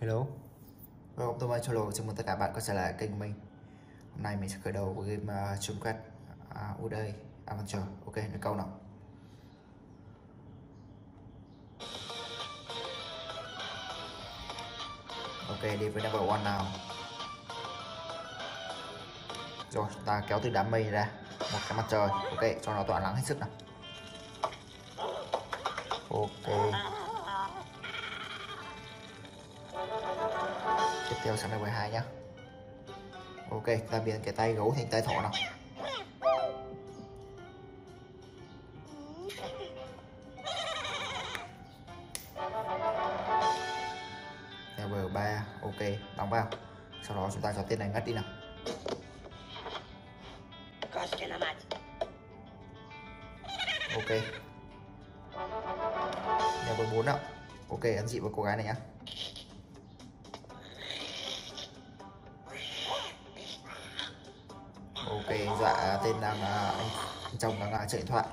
Hello. Welcome to my channel, chào mừng tất cả bạn quay trở lại kênh của mình. Hôm nay mình sẽ khởi đầu với game à, uh, chung kết uh, à, UDA Adventure. Ok, được câu nào? Ok, đi với number 1 nào? Rồi, chúng ta kéo từ đám mây ra. Một cái mặt trời. Ok, cho nó tỏa nắng hết sức nào. Ok. Tiếp theo sang level 12 nhá. Ok, ta biến cái tay gấu thành tay thỏ nào. Level 3 ok, đóng vào. Sau đó chúng ta cho tên này ngắt đi nào. Ok. Level 4 ạ. Ok, ấn dị vào cô gái này nhá. Ok dọa tên đang anh, anh chồng đang à, uh, chạy điện thoại.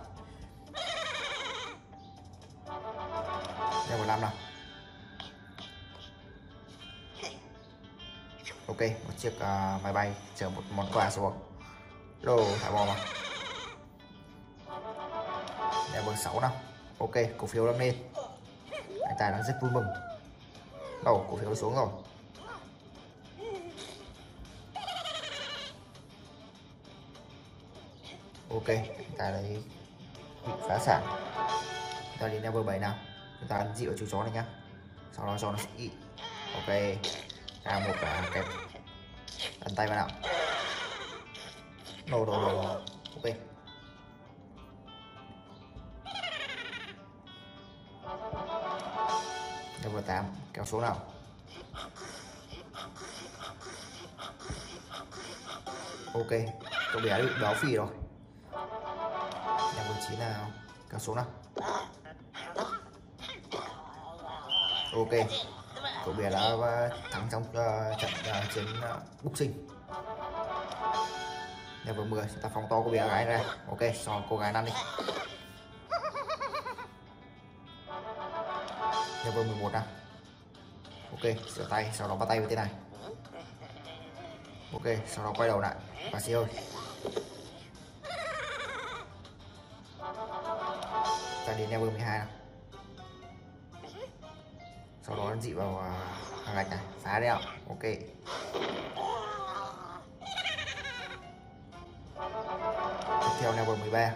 Level 5 nào. Ok một chiếc uh, máy bay chở một món quà xuống. Đồ thả bom à level 6 nào. Ok cổ phiếu đang lên. Anh tài đang rất vui mừng. Đầu cổ phiếu xuống rồi. Ok ta đấy bị phá sản. Chúng ta đến level 7 nào. Chúng ta ăn dịu chú chó này nhá. Sau đó cho nó sẽ ị ok, ra một cả cái ấn tay vào nào. Đồ đồ đồ ok. Level 8 kéo số nào. Ok, cậu bé bị béo phì rồi level 9 nào kéo số nào? Ok cậu bé đã ờ, thắng trong uh, trận uh, chiến uh, boxing. Level 10 chúng ta phóng to cô bé gái ra. Ok cho cô gái ăn đi. Level 11 nào? Ok rửa tay sau đó bắt tay với thế này. Ok sau đó quay đầu lại. Và xì ơi. Ta đến level 12 nào sau đó dị vào hàng gạch này phá đi ạ. Ok. Tiếp theo level 13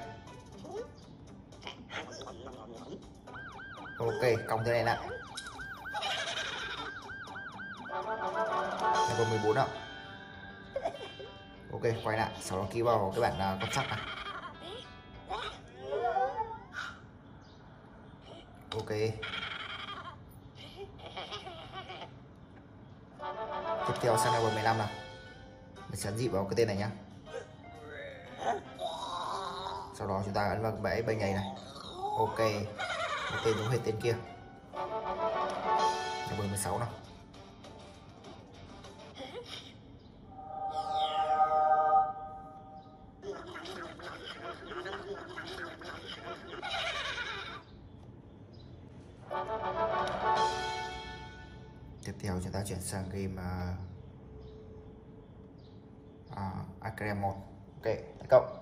ok còng thế này lại level 14 ạ. Ok quay lại. Sau đó ký vào cái bản con sắt này ok. Tiếp theo sang level 15 nào. Mình sẽ dị vào cái tên này nhá. Sau đó chúng ta ấn vào bẫy bên này này. Ok. Một tên giống hết tên kia. Level 16 nào. Tìm sang game uh, uh, 1 ok thành cộng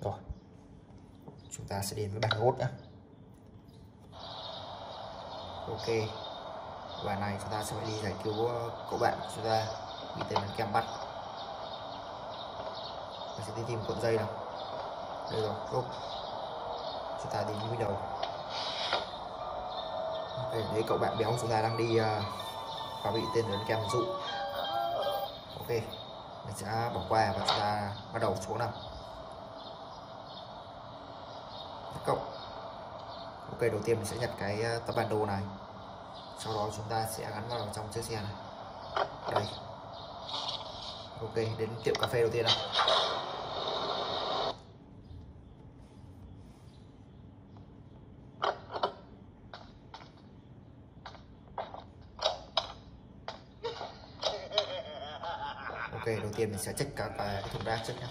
rồi chúng ta sẽ đến với bảng gốt nữa ok và này chúng ta sẽ phải đi giải cứu ờ, cậu bạn của chúng ta bị tên bắn kem bắt. Mình sẽ đi tìm cuộn dây nào. Đây rồi lúc chúng ta đi với đầu ok đấy cậu bạn béo chúng ta đang đi uh, và bị tên lớn kem dụ. Ok mình sẽ bỏ qua và chúng ta bắt đầu số nào. Cộng ok đầu tiên mình sẽ nhặt cái à, tấm bản đồ này. Sau đó chúng ta sẽ gắn vào trong chiếc xe này. Đây. Ok đến tiệm cà phê đầu tiên nào ok đầu tiên mình sẽ check cả à, cái thùng rác trước nhé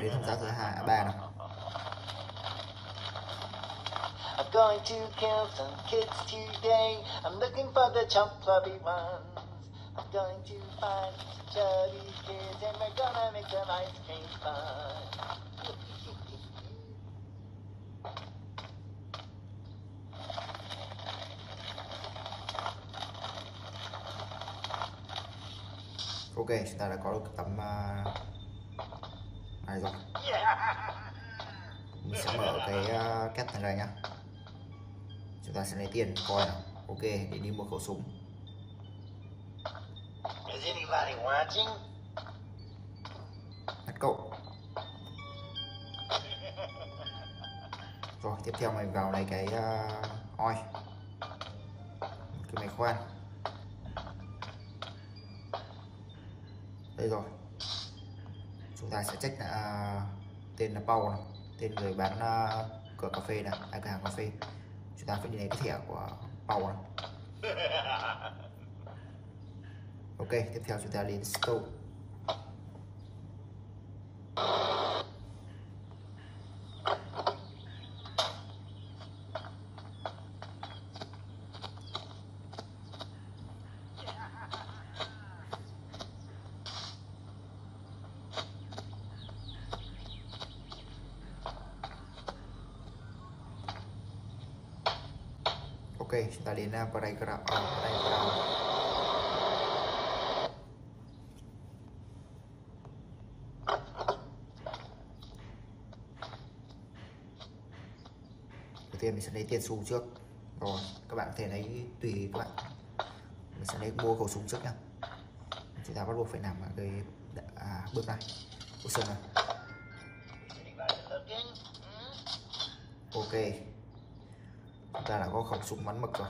đến thông giáo thứ hai à, ba nào I'm going to kill some kids today. I'm looking for the chump fluffy ones. I'm going to find chubby kids and we're gonna make some ice cream fun. ok chúng ta đã có được tấm uh, này rồi. Mình sẽ mở cái uh, két này ra nhá. Chúng ta sẽ lấy tiền coi nào. Ok để đi mua khẩu súng. Is anybody watching? bắt cậu. Rồi tiếp theo mình vào lấy cái uh, oi. Cái máy khoan. Đây rồi. Chúng ta sẽ check là uh, tên là Paul này. Tên người bán uh, cửa cà phê này hay cửa hàng cà phê. Chúng ta phải đi lấy cái thẻ của Paul này ok tiếp theo chúng ta đến store ok chúng ta đến uh, playground, uh, mình sẽ lấy tiền xu trước. Rồi các bạn có thể lấy tùy các bạn. Mình sẽ lấy mua khẩu súng trước nhá. Chúng ta bắt buộc phải nằm ở cái à, bước này. Bước này. Ok. Chúng ta đã có khẩu súng bắn mực rồi.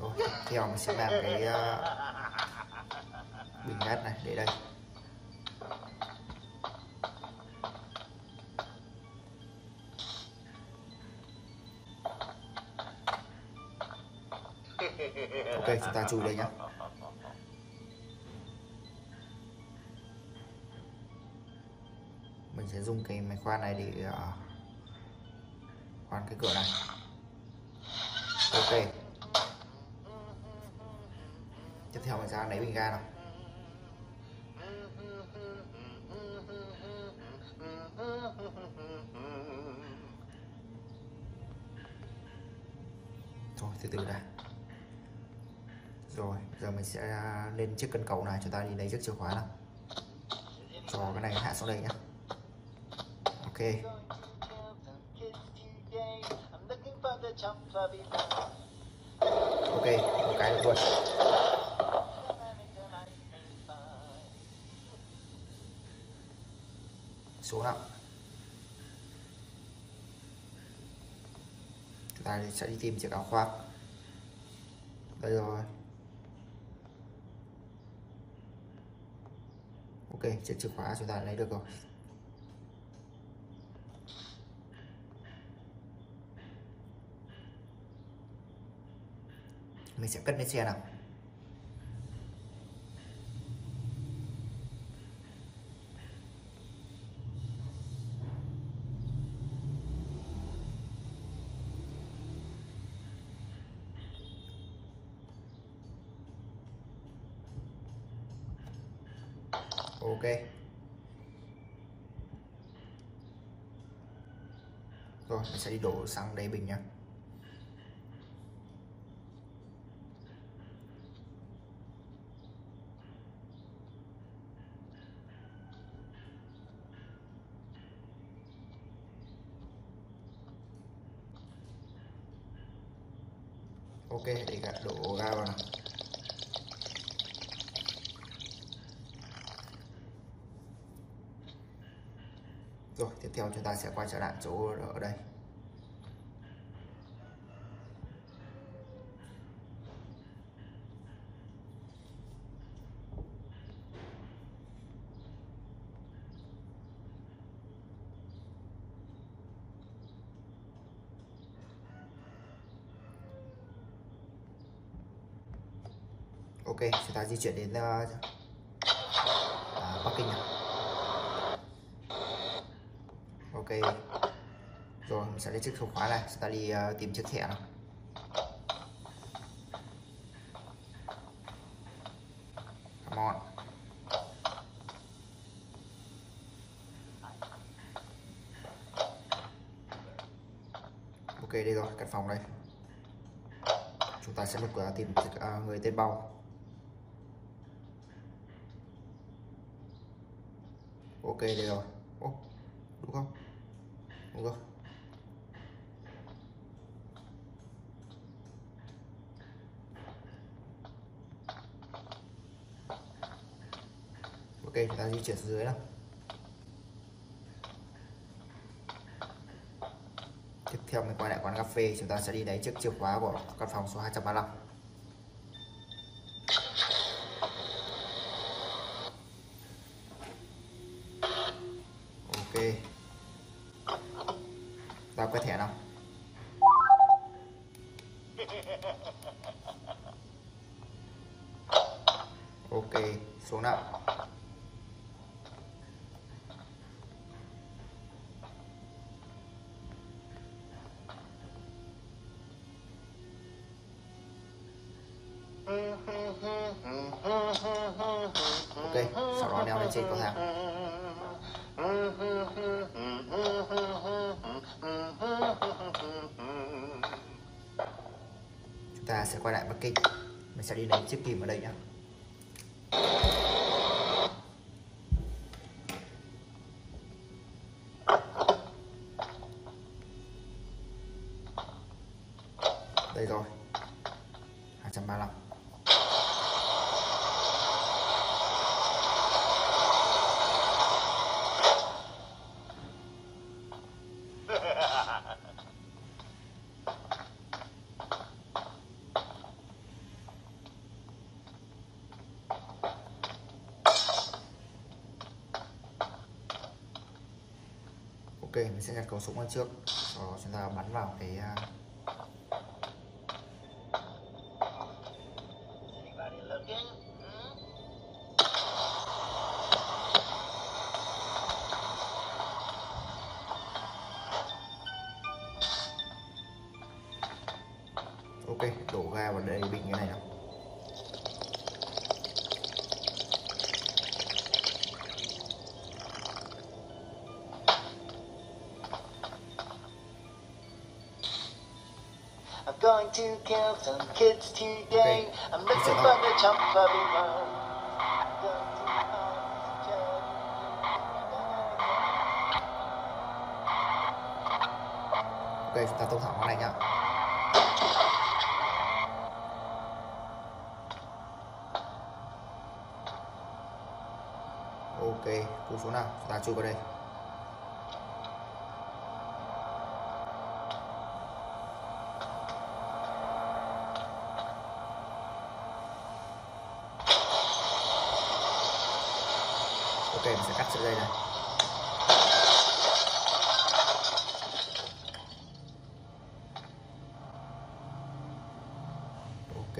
Rồi theo mình sẽ làm cái uh, hết này để đây. Ok chúng ta chui đây nhá. Mình sẽ dùng cái máy khoan này để uh, khoan cái cửa này. Ok. Tiếp theo mình ra lấy bình ga nào. Từ từ đã. Rồi, giờ mình sẽ lên chiếc cân cầu này, chúng ta đi lấy chiếc chìa khóa nào. Cho cái này, hạ xuống đây nhá. Ok. Ok, một cái được luôn. Xuống nào. Chúng ta sẽ đi tìm chiếc áo khoác đây rồi. Ok chiếc chìa khóa chúng ta lấy được rồi. Mình sẽ cất lên xe nào ok rồi mình sẽ đi đổ xăng đây bình nhá. Ok, để cả đổ ga vào nào. Rồi, tiếp theo chúng ta sẽ quay trở lại chỗ ở đây. Di chuyển đến uh, à, Bắc Kinh nào ok. Rồi mình sẽ lấy chiếc chìa khóa này chúng ta đi uh, tìm chiếc thẻ nào. Come on. Ok đây rồi căn phòng đây. Chúng ta sẽ được uh, ờ, tìm uh, người tên bao. Ok đây rồi. Ô, đúng không? Đúng không? Ok chúng ta di chuyển xuống dưới nào. Tiếp theo mình quay lại quán cà phê chúng ta sẽ đi lấy chiếc chìa khóa của căn phòng số 235 ta sẽ quay lại Bắc Kinh. Mình sẽ đi lấy chiếc kìm ở đây nhé khẩu súng ở trước. Sau đó chúng ta bắn vào cái à, ok, đổ ga vào đây bình cái này nào. Going to kill some kids today. Okay. I'm chump. I'm going to find Johnny. ok chúng ta tông thẳng vào này nhá ok cú số nào chúng ta chui vào đây ok mình sẽ cắt sợi dây này. Ok,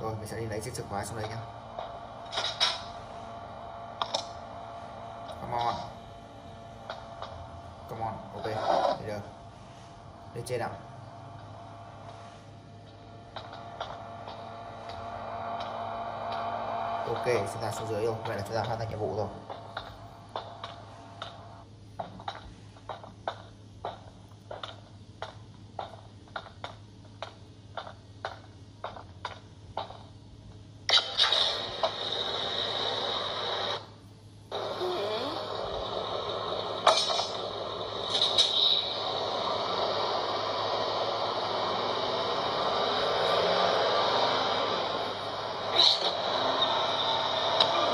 rồi, mình sẽ đi lấy chiếc chìa khóa xuống đây nhá. Come on. Come on, ok bây giờ lên trên nào ok, chúng ta xuống dưới rồi, vậy là chúng ta hoàn thành nhiệm vụ rồi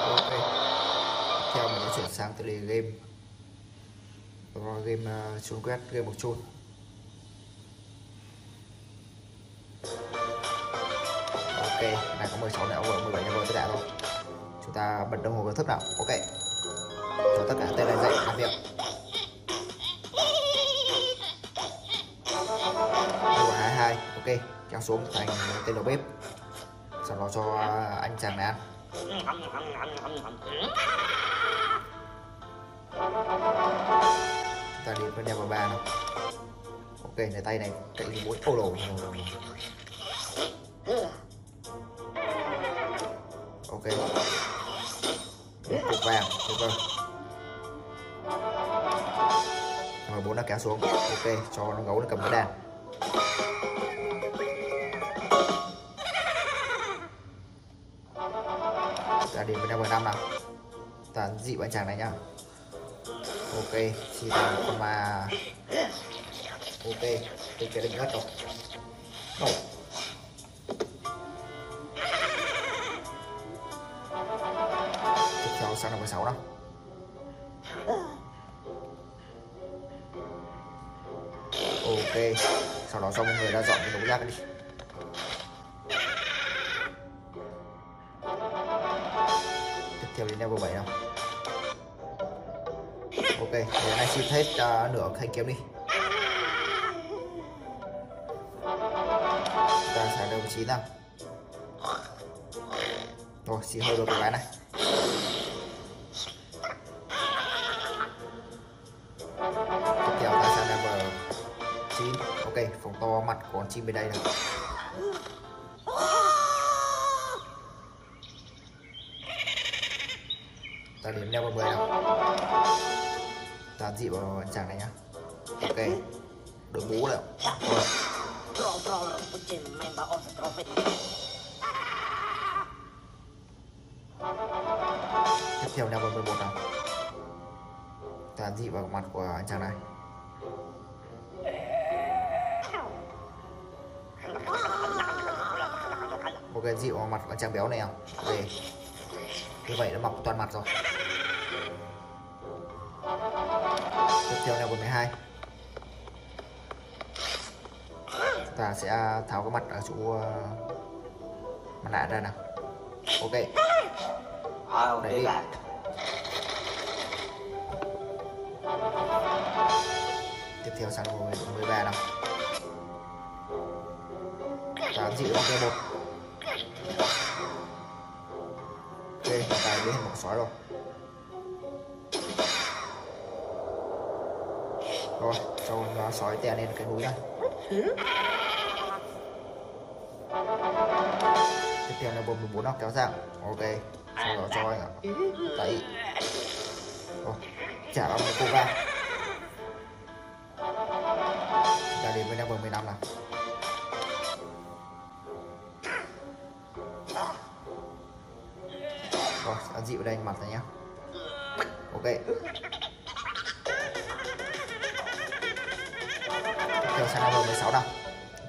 ok Tiếp theo mình sẽ chuyển sang tựa đề game và game uh, chun quét game một chun ok, này có 16 nẻo vừa 17 nẻo vừa tất cả rồi chúng ta bật đồng hồ báo thức nào. Ok. Cho tất cả tên này dậy làm việc hai là 22 ok, kéo xuống thành tên đầu bếp. Sau đó cho anh chàng này ăn. Ta đi với đeo vào ba nào ok, này tay này chạy đi mỗi ô đồ ok. Cục vàng Ok. vời. Rồi, bốn đã kéo xuống. Ok, cho nó gấu nó cầm cái đàn. Ta đến với vào năm nào. Ta dị bạn chàng này nhá ok xin là con mà. Ok tôi cái tiếp theo sang level sáu nào ok, sau đó cho mọi người ra dọn cái đống rác đi. Tiếp theo đến level 7 nào? Ok để anh xin hết uh, nửa thanh kiếm đi. Ta xài level 9 nào. Rồi xì hơi được cái gái này tiếp theo ta sang level 9 ok phòng to mặt của con chim bên đây này. Ta đến level 10 nào ta dị vào anh chàng này nhá. Ok. Đội mũ rồi rồi tiếp theo level 11 nào. Ta dị vào mặt của anh chàng này. Ok dị vào ờ, mặt của anh chàng béo này không ok. Như vậy nó mọc toàn mặt rồi tiếp theo level 12 chúng ta sẽ tháo cái mặt ở chỗ uh, mặt nạ ra nào. Ok. I'll Đấy đi. tiếp theo sang level 13 nào. Ta dịu bằng cái một. Ok hiện tại biến thành một sói rồi rồi sau nó sói tè lên cái núi này tiếp theo là bơm bốn nó kéo dạng ok sau đó cho anh ạ. Đấy. Rồi trả bằng một cô ga Chúng ta đến với level 15 nào. Rồi sẽ dịu đây mặt này nhá. Ok. Sang năm 16 nào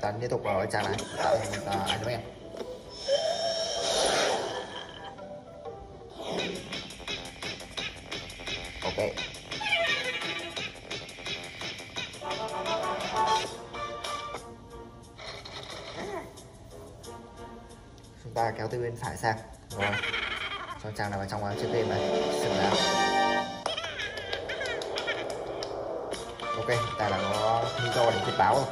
ta tiếp tục vào trang này. Tạo thành một anh em. Ok. Chúng ta kéo từ bên phải sang. Rồi cho trang này vào trong chiếc tên này. Xem nào. Ok tại là nó lý do để chết báo rồi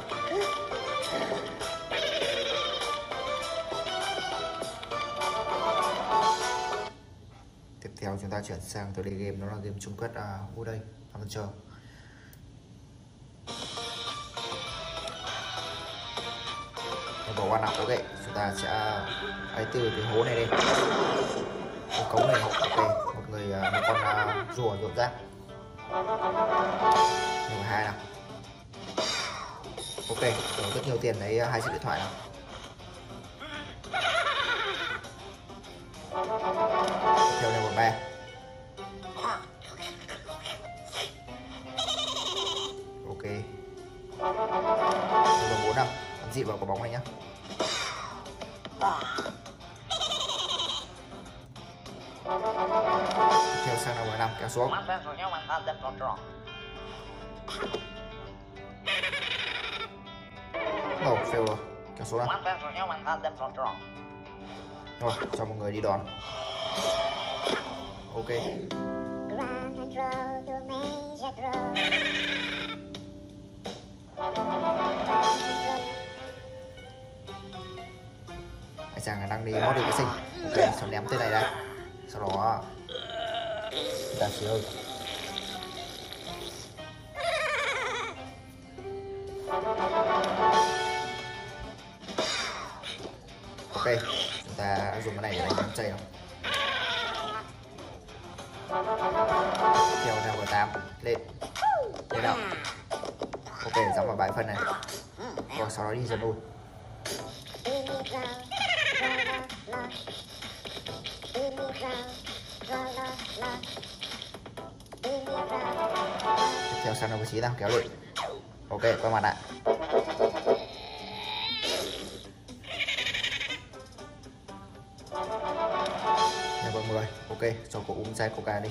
tiếp theo chúng ta chuyển sang tới đây game đó là game chung kết uh, đây làm chờ bỏ qua nào ok. Chúng ta sẽ ấy từ cái hố này đi. Cái cống này ok. Một người à, một con uh, rùa rộn rác level hai nào. Ok có rất nhiều tiền đấy à, hai chiếc điện thoại nào. Theo theo level ba, Ok. Level bốn nào. Ăn dị vào quả bóng này nhá. Theo sang level năm, kéo xuống. Oh, fail rồi. Kéo xuống nào Rồi, cho mọi người đi đón Ok. Anh chàng đang đi mót được cái sinh. Ok sau ném tên này ra sau đó chúng ta ok. Chúng ta dùng cái này để đánh đám chơi theo theo vào tám? Lên. Lên nào? Ok, dám vào bài phân này. Rồi sau đó đi dần luôn tiếp theo sang đầu vị trí nào? Kéo lên. Ok qua mặt ạ Ok cho cô uống chai coca đi.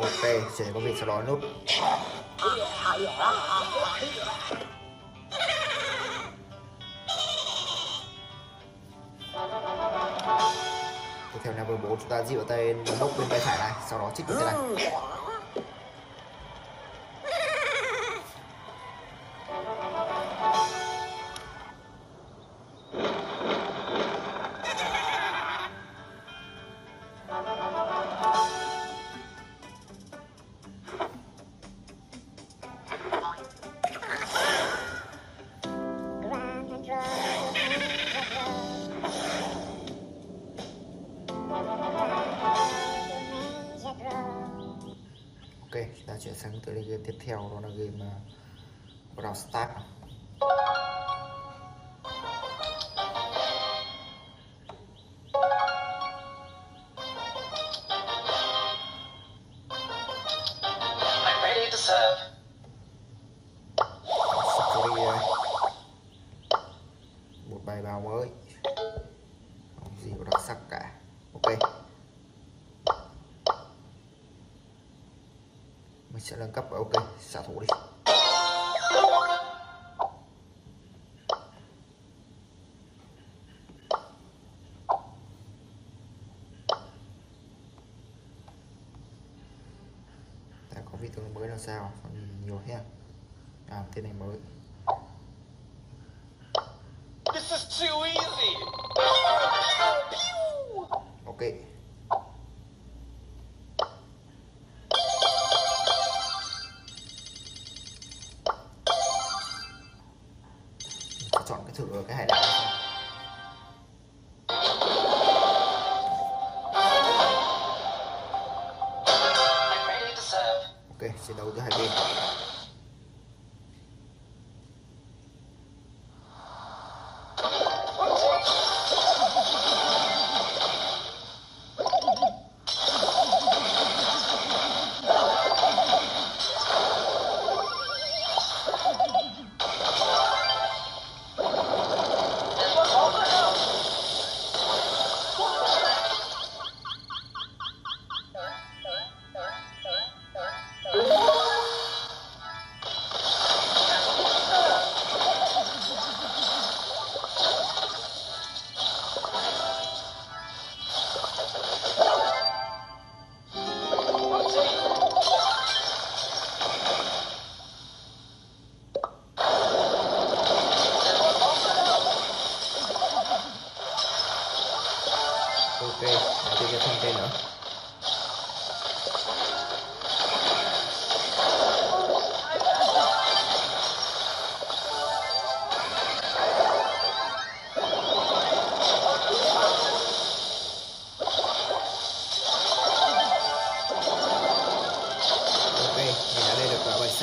Ok, chỉ có việc sau đó nút Tiếp theo level 4 chúng ta dịu tay nút bên tay phải này Sau đó chích vào tay này. Serve. Đây một bài báo mới. Không gì có đặc sắc cả. Ok. Mình sẽ nâng cấp ok xạ thủ đi ta có vị tướng mới là sao còn nhiều ha à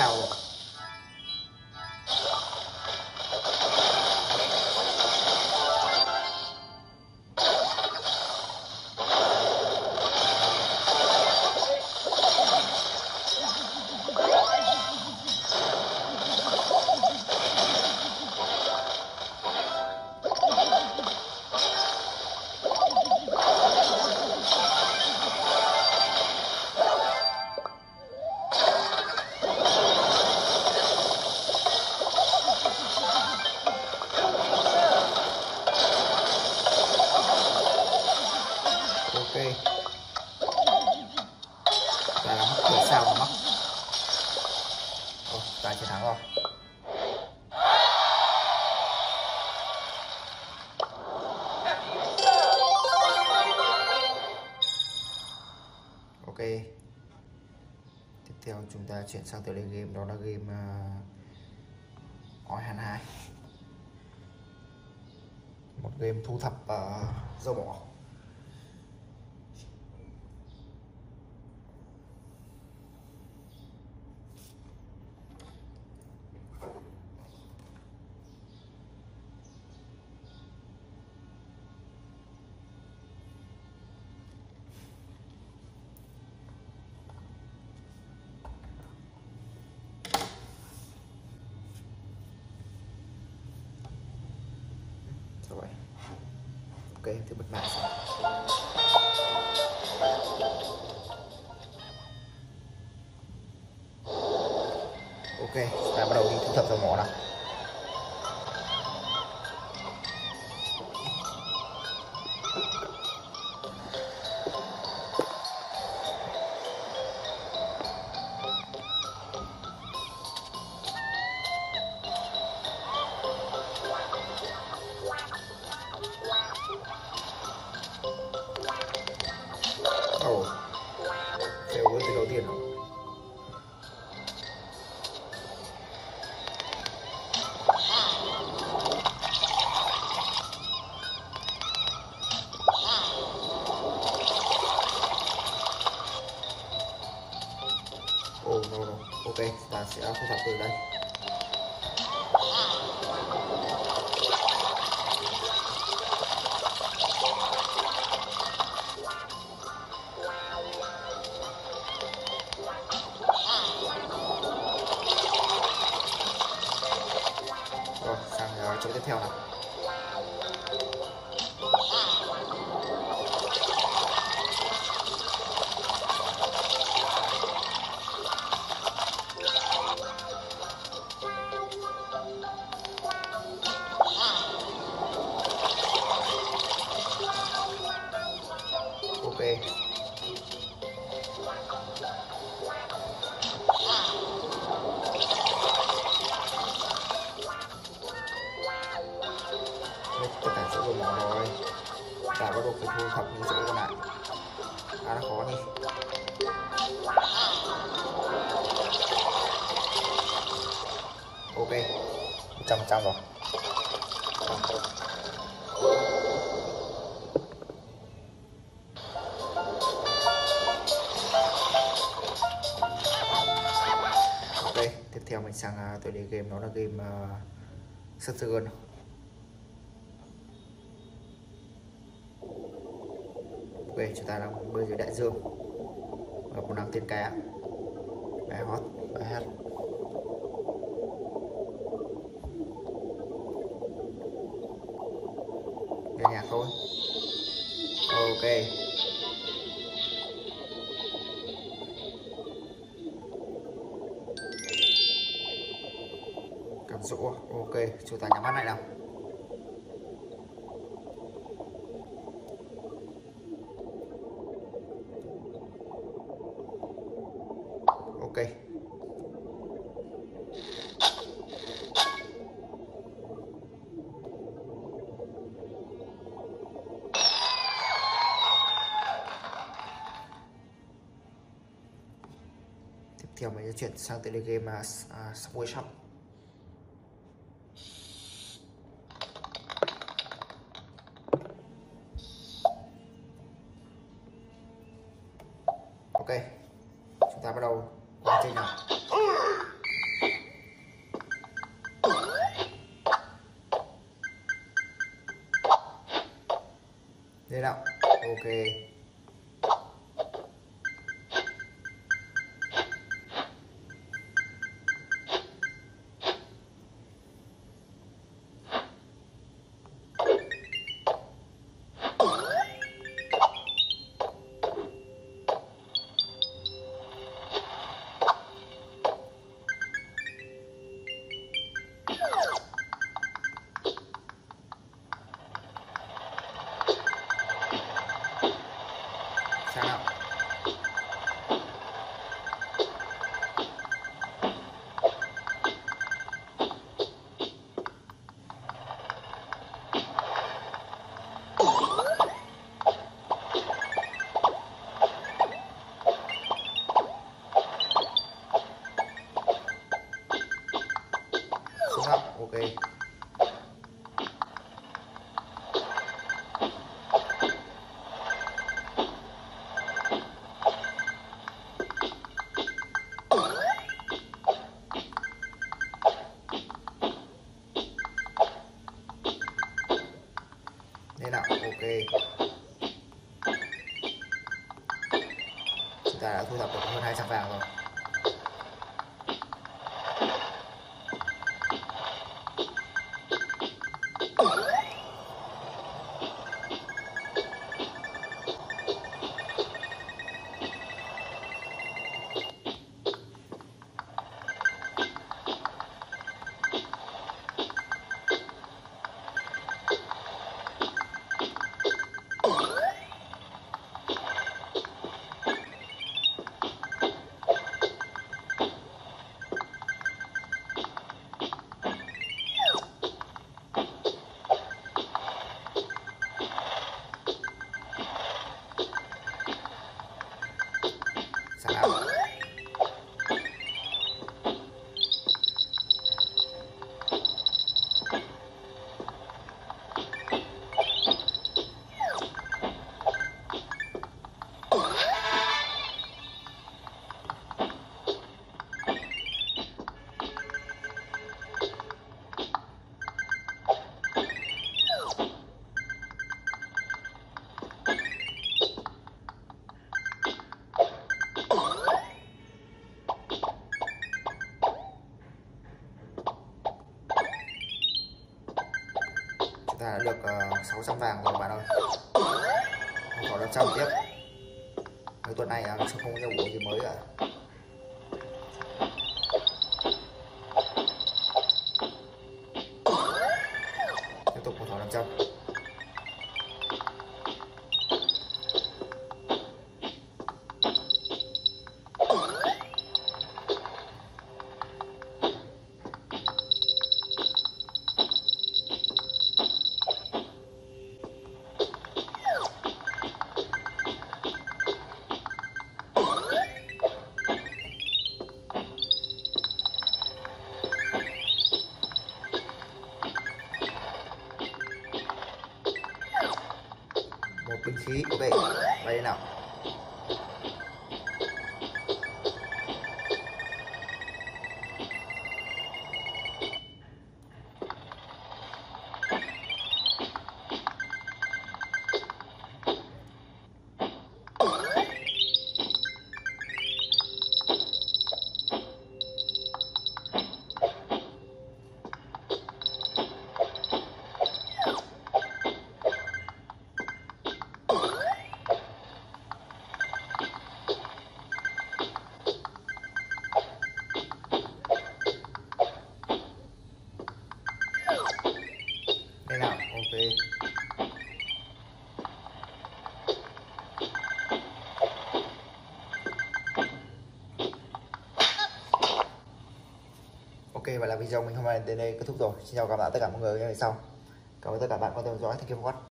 được theo chúng ta chuyển sang tựa đề game đó là game uh, Oi Hàn 2 một game thu thập uh, dầu mỏ. Phê hết tất cả chỗ dầu mỏ rồi. Ta bắt đầu phải thu thập những chỗ còn lại khá khó nhỉ ok. Một trăm trăm rồi. Mình sang tựa đề game đó là game ờ, uh, Subterranean ok chúng ta đang bơi dưới đại dương. Và cũng đang tiên cá. Bài hot bài hát. Rỗ à? ok chúng ta nhắm mắt lại nào. Ok. Tiếp theo mình sẽ chuyển sang tựa đề game uh, uh, Subway Shop. Ta đã thu thập được hơn 200 vàng rồi. Uh, 600 vàng rồi bạn ơi. Một khẩu 500 tiếp. Mấy tuần này uh, à, sẽ không có nhiều gì mới cả vị trí vậy đây nào. Hôm nay đến đây kết thúc rồi. Xin chào gặp lại tất cả mọi người ở sau. Cảm ơn tất cả bạn quan tâm theo dõi. Thank you for watching.